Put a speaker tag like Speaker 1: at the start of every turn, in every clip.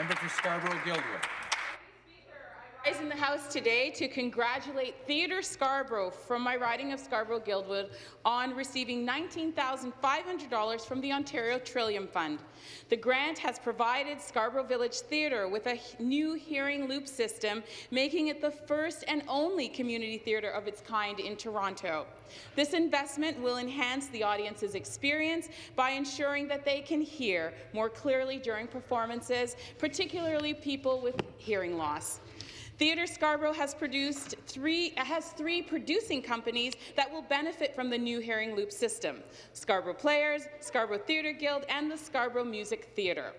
Speaker 1: Member for Scarborough-Guildwood.
Speaker 2: rise in the House today to congratulate Theatre Scarborough from my riding of Scarborough-Guildwood on receiving $19,500 from the Ontario Trillium Fund. The grant has provided Scarborough Village Theatre with a new hearing loop system, making it the first and only community theatre of its kind in Toronto. This investment will enhance the audience's experience by ensuring that they can hear more clearly during performances, particularly people with hearing loss. Theatre Scarborough has produced three has three producing companies that will benefit from the new hearing loop system: Scarborough Players, Scarborough Theatre Guild, and the Scarborough Music Theatre.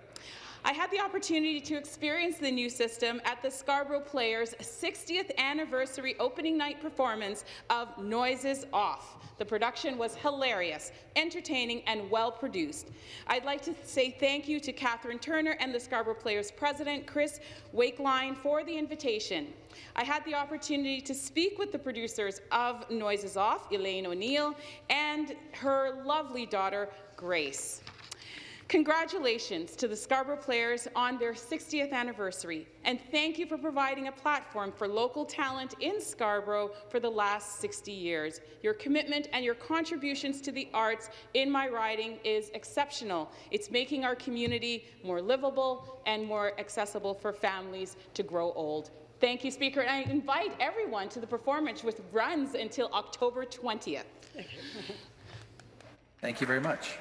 Speaker 2: I had the opportunity to experience the new system at the Scarborough Players' 60th anniversary opening night performance of Noises Off. The production was hilarious, entertaining, and well-produced. I'd like to say thank you to Catherine Turner and the Scarborough Players president, Chris Wakeline, for the invitation. I had the opportunity to speak with the producers of Noises Off, Elaine O'Neill, and her lovely daughter, Grace. Congratulations to the Scarborough players on their 60th anniversary, and thank you for providing a platform for local talent in Scarborough for the last 60 years. Your commitment and your contributions to the arts in my riding is exceptional. It's making our community more livable and more accessible for families to grow old. Thank you, Speaker. And I invite everyone to the performance, which runs until October 20th.
Speaker 1: Thank you very much.